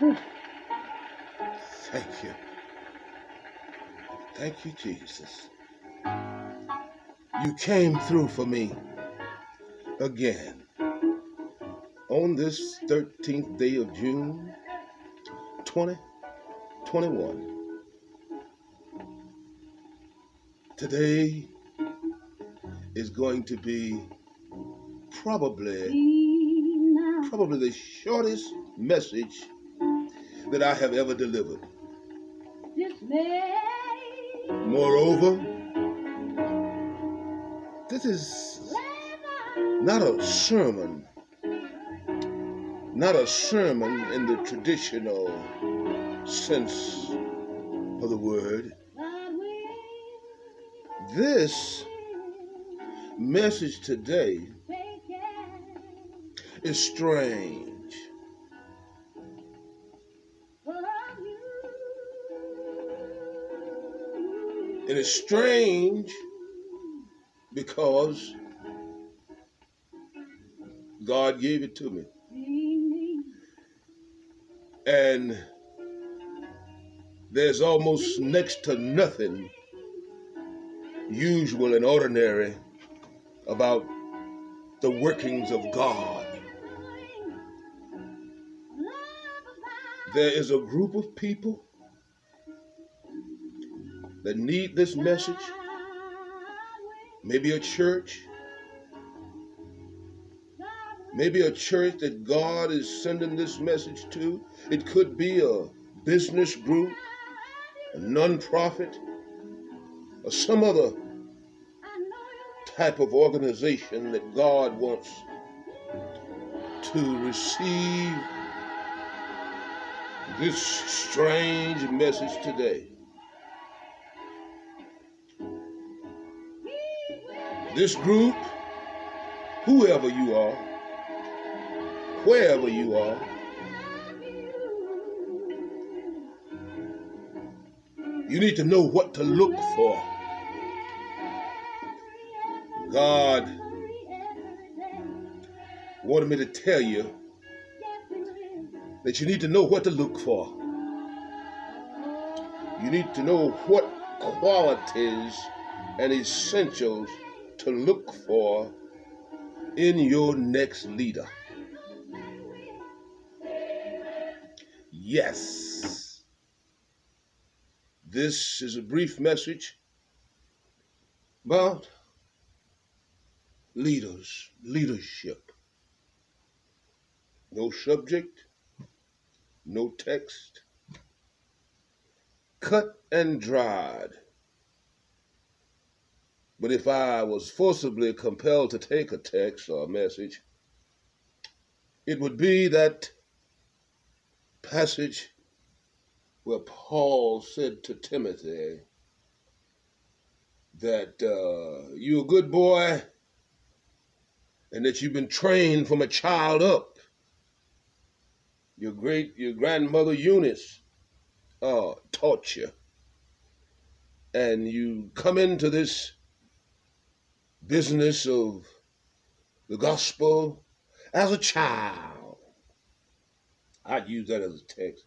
Thank you. Thank you, Jesus. You came through for me again on this 13th day of June 2021. Today is going to be probably probably the shortest message that I have ever delivered. Moreover, this is not a sermon, not a sermon in the traditional sense of the word. This message today is strange. It is strange because God gave it to me. And there's almost next to nothing usual and ordinary about the workings of God. There is a group of people that need this message, maybe a church, maybe a church that God is sending this message to. It could be a business group, a non-profit, or some other type of organization that God wants to receive this strange message today. This group, whoever you are, wherever you are, you need to know what to look for. God wanted me to tell you that you need to know what to look for. You need to know what qualities and essentials to look for in your next leader. Yes. This is a brief message about leaders, leadership. No subject, no text. Cut and dried. But if I was forcibly compelled to take a text or a message, it would be that passage where Paul said to Timothy that uh, you're a good boy and that you've been trained from a child up. Your great, your grandmother Eunice uh, taught you. And you come into this business of the gospel as a child. I'd use that as a text.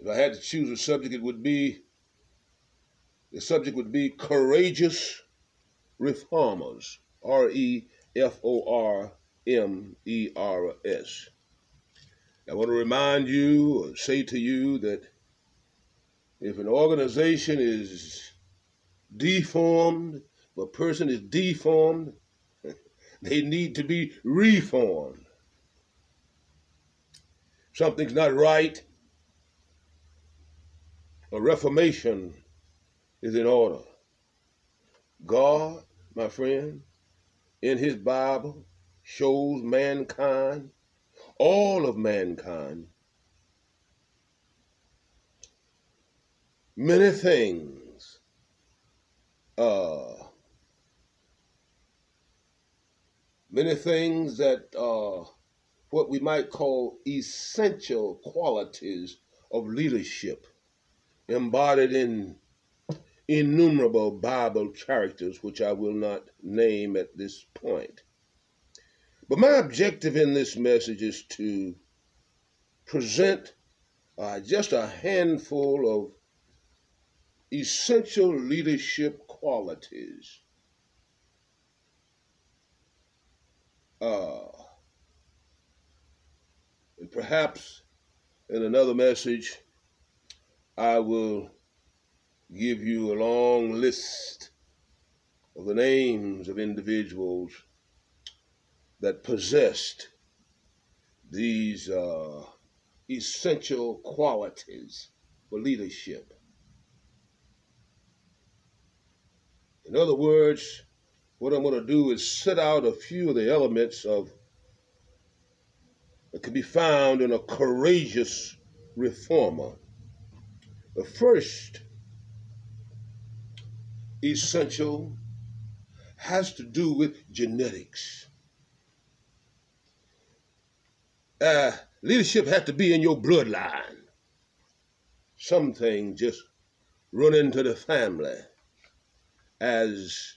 If I had to choose a subject, it would be the subject would be courageous reformers. R E F O R M E R S. I want to remind you or say to you that if an organization is deformed, if a person is deformed, they need to be reformed. Something's not right. A reformation is in order. God, my friend, in his Bible shows mankind, all of mankind, many things uh, many things that are what we might call essential qualities of leadership embodied in innumerable Bible characters, which I will not name at this point. But my objective in this message is to present uh, just a handful of essential leadership qualities. Uh, and perhaps in another message, I will give you a long list of the names of individuals that possessed these uh, essential qualities for leadership. In other words, what I'm going to do is set out a few of the elements of that can be found in a courageous reformer. The first essential has to do with genetics. Uh, leadership has to be in your bloodline. Some things just run into the family, as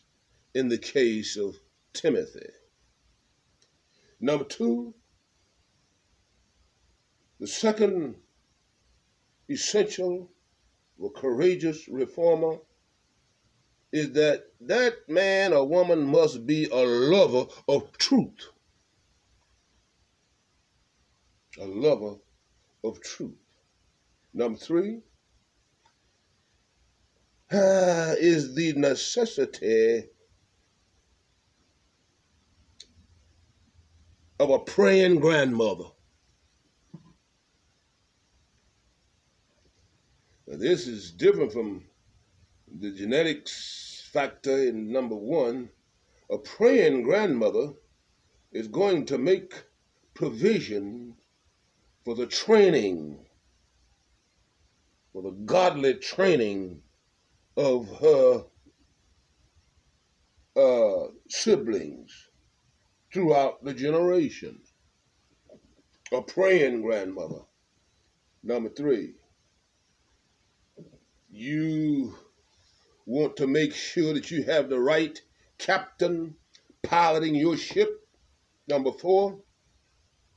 in the case of Timothy. Number two, the second essential of a courageous reformer is that that man or woman must be a lover of truth. A lover of truth. Number three is the necessity of a praying grandmother. Now, this is different from the genetics factor in number one, a praying grandmother is going to make provision for the training, for the godly training of her uh, siblings throughout the generations. A praying grandmother. Number three, you want to make sure that you have the right captain piloting your ship. Number four,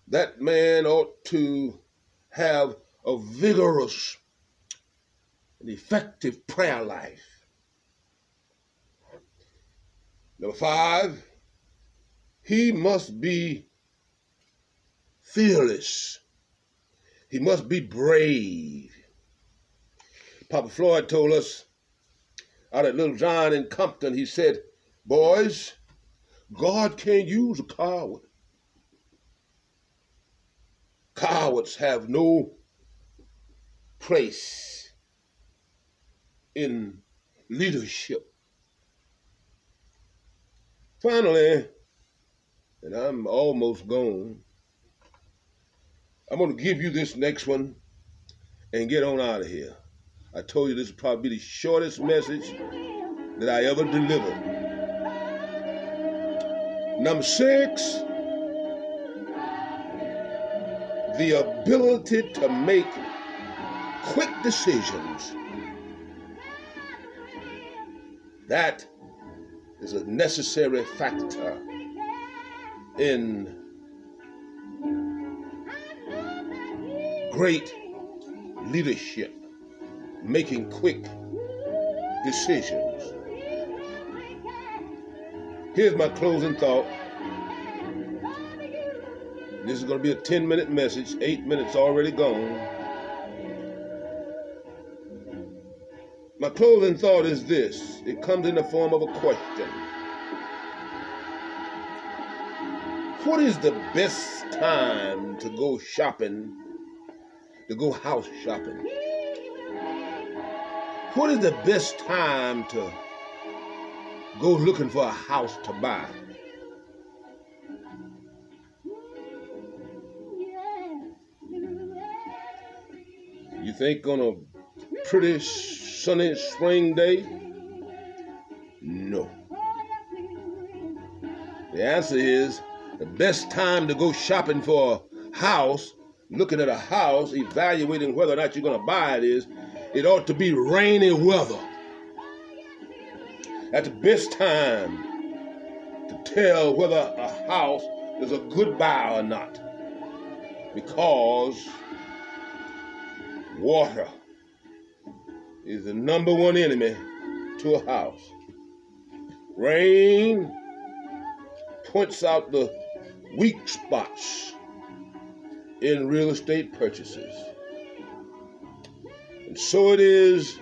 that man ought to have a vigorous and effective prayer life. Number five, he must be fearless. He must be brave. Papa Floyd told us out at Little John in Compton, he said, Boys, God can't use a coward. Cowards have no place in leadership. Finally, and I'm almost gone, I'm going to give you this next one and get on out of here. I told you this would probably be the shortest message that I ever delivered. Number six, the ability to make quick decisions. That is a necessary factor in great leadership making quick decisions. Here's my closing thought. This is going to be a 10 minute message, eight minutes already gone. My closing thought is this it comes in the form of a question. What is the best time to go shopping, to go house shopping? What is the best time to go looking for a house to buy? You think on a pretty sunny spring day? No. The answer is the best time to go shopping for a house, looking at a house, evaluating whether or not you're going to buy it is it ought to be rainy weather. At the best time to tell whether a house is a good buy or not. Because Water is the number one enemy to a house. Rain points out the weak spots in real estate purchases. And so it is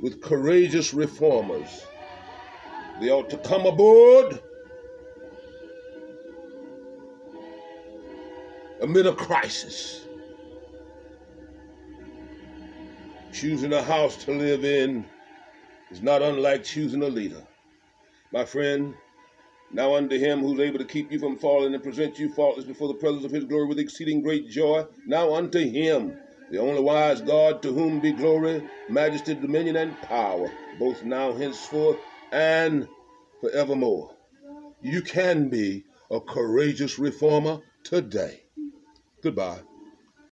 with courageous reformers. They ought to come aboard amid a crisis. Choosing a house to live in is not unlike choosing a leader. My friend, now unto him who's able to keep you from falling and present you faultless before the presence of his glory with exceeding great joy, now unto him, the only wise God, to whom be glory, majesty, dominion, and power, both now, henceforth, and forevermore. You can be a courageous reformer today. Goodbye.